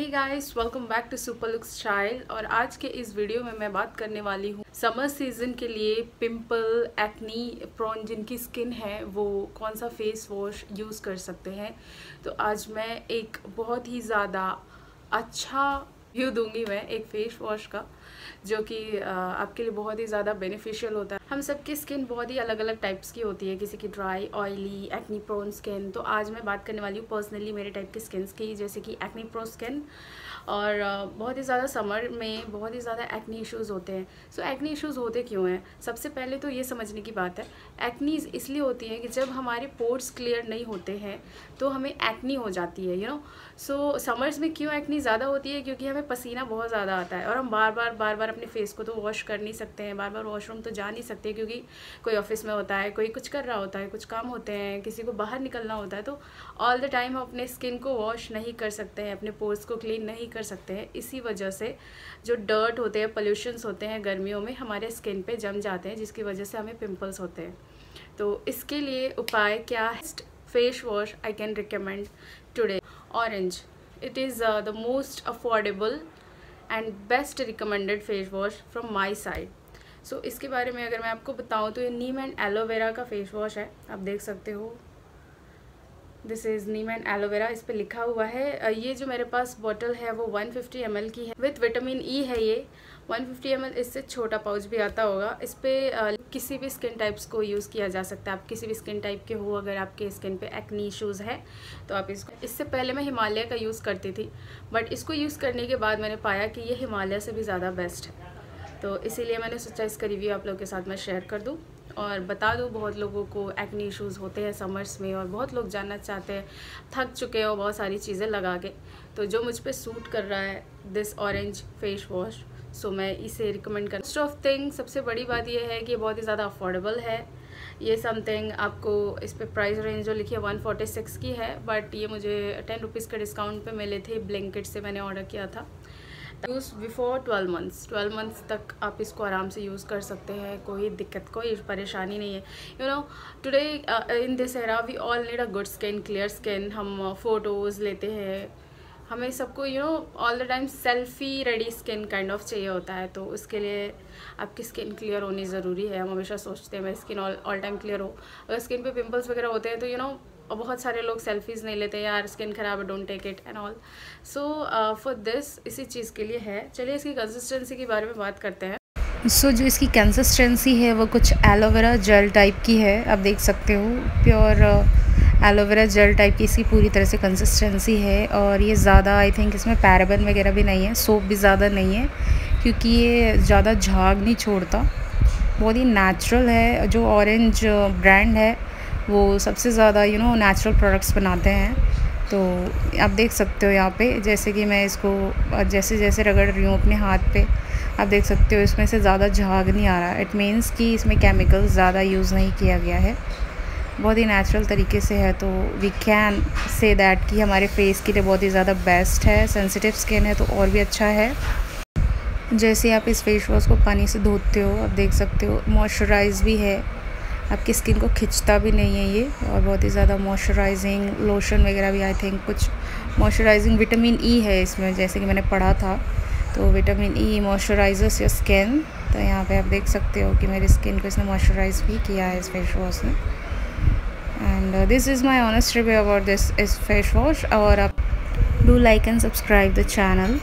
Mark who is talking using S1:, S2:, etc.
S1: Hey guys welcome back to super looks style और आज के इस वीडियो में मैं बात करने वाली हूँ। समर सीज़न के लिए पिंपल एक्नी प्रॉन जिनकी स्किन है, वो कौन सा फेस वॉश यूज़ कर सकते हैं? तो आज मैं एक बहुत ही ज़्यादा अच्छा व्यू दूँगी मैं एक फेस वॉश का, जो कि आपके लिए बहुत ही ज़्यादा बेनिफिशियल होता है। हम सबकी स्किन बहुत ही अलग अलग टाइप्स की होती है, किसी की dry oily acne prone skin तो आज मैं बात करने वाली हूँ पर्सनली मेरे टाइप की स्किन की, जैसे कि एक्नी प्रो स्किन और बहुत ही ज़्यादा समर में बहुत ही ज़्यादा एक्नी इश्यूज़ होते हैं। सो एक्नी इश्यूज़ होते क्यों हैं? सबसे पहले तो ये समझने की बात है एक्नीज इसलिए होती है कि जब हमारे पोर्ट्स क्लियर नहीं होते हैं तो हमें एक्नी हो जाती है यू नो सो समर्स में क्यों एक्नी ज़्यादा होती है? क्योंकि हमें पसीना बहुत ज़्यादा आता है और हम बार बार बार बार अपने फेस को तो वॉश कर नहीं सकते हैं बार बार वॉशरूम तो जा नहीं सकते क्योंकि कोई ऑफ़िस में होता है, कोई कुछ कर रहा होता है, कुछ काम होते हैं, किसी को बाहर निकलना होता है तो ऑल द टाइम हम अपने स्किन को वॉश नहीं कर सकते हैं, अपने पोर्स को क्लीन नहीं कर सकते हैं। इसी वजह से जो डर्ट होते हैं पोल्यूशंस होते हैं गर्मियों में, हमारे स्किन पे जम जाते हैं, जिसकी वजह से हमें पिंपल्स होते हैं। तो इसके लिए उपाय क्या है? Face wash I can recommend today orange it is the most affordable and best recommended face wash from my side so इसके बारे में अगर मैं आपको बताऊँ तो ये नीम एंड एलोवेरा का फेस वॉश है। आप देख सकते हो। This is neem and aloe vera इस पर लिखा हुआ है। ये जो मेरे पास बॉटल है, वो 150 फिफ्टी की है। विथ विटामिन ई है ये। 150 फिफ्टी इससे छोटा पाउच भी आता होगा। इस पर किसी भी स्किन टाइप्स को यूज़ किया जा सकता है। आप किसी भी स्किन टाइप के हो, अगर आपके स्किन पे एक्नी इशूज़ है तो आप इसको इससे पहले मैं हिमालय का यूज़ करती थी। बट इसको यूज़ करने के बाद मैंने पाया कि ये हिमालय से भी ज़्यादा बेस्ट है। तो इसीलिए मैंने सोचा इसका रिव्यू आप लोगों के साथ मैं शेयर कर दूँ। और बता दूँ, बहुत लोगों को एक्नी इश्यूज़ होते हैं समर्स में और बहुत लोग जानना चाहते हैं, थक चुके हो बहुत सारी चीज़ें लगा के। तो जो मुझ पर सूट कर रहा है this orange face wash so मैं इसे रिकमेंड कर ऑफ़ थिंग सबसे बड़ी बात यह है कि बहुत ही ज़्यादा अफोर्डेबल है। ये समथिंग आपको इस पर प्राइस रेंज जो लिखी है वन फोर्टी सिक्स की है बट ये मुझे टेन रुपीज़ के डिस्काउंट पे मिले थे ब्लैंकेट से मैंने ऑर्डर किया था। Use before twelve months twelve months तक आप इसको आराम से यूज़ कर सकते हैं कोई दिक्कत कोई परेशानी नहीं है। You know today in this era we all need a good skin clear skin हम फ़ोटोज़ uh, लेते हैं। हमें सबको you know all the time selfie ready skin kind of चाहिए होता है तो उसके लिए आपकी स्किन क्लियर होनी ज़रूरी है। हम हमेशा सोचते हैं मेरी skin all all time clear हो। अगर स्किन पे पिंपल्स वगैरह होते हैं तो यू you नो know, और बहुत सारे लोग सेल्फीज़ नहीं लेते यार स्किन ख़राब है don't take it and all so for this इसी चीज़ के लिए है। चलिए इसकी कंसिस्टेंसी के बारे में बात करते हैं।
S2: सो so, जो इसकी कंसिस्टेंसी है वो कुछ एलोवेरा जेल टाइप की है। आप देख सकते हो प्योर एलोवेरा जेल टाइप की इसकी पूरी तरह से कंसिस्टेंसी है। और ये ज़्यादा आई थिंक इसमें पैराबन वगैरह भी नहीं है सोप भी ज़्यादा नहीं है क्योंकि ये ज़्यादा झाग नहीं छोड़ता। बहुत ही नेचुरल है जो ऑरेंज ब्रांड है वो सबसे ज़्यादा यू नो नेचुरल प्रोडक्ट्स बनाते हैं। तो आप देख सकते हो यहाँ पे, जैसे कि मैं इसको जैसे जैसे रगड़ रही हूँ अपने हाथ पे, आप देख सकते हो इसमें से ज़्यादा झाग नहीं आ रहा। इट मीन्स कि इसमें केमिकल्स ज़्यादा यूज़ नहीं किया गया है। बहुत ही नेचुरल तरीके से है। तो वी कैन से दैट कि हमारे फेस के लिए बहुत ही ज़्यादा बेस्ट है। सेंसिटिव स्किन है तो और भी अच्छा है। जैसे आप इस फेस वॉश को पानी से धोते हो, आप देख सकते हो। मॉइस्चराइज भी है। आपकी स्किन को खिंचता भी नहीं है ये और बहुत ही ज़्यादा मॉइस्चराइजिंग लोशन वगैरह भी आई थिंक कुछ मॉइस्चराइजिंग विटामिन ई है इसमें, जैसे कि मैंने पढ़ा था। तो vitamin E moisturisers your skin तो यहाँ पे आप देख सकते हो कि मेरी स्किन को इसने मॉइस्चराइज भी किया है इस फेस वॉश ने। And this is my honest review about this इस फेस वॉश और आप do like and subscribe the channel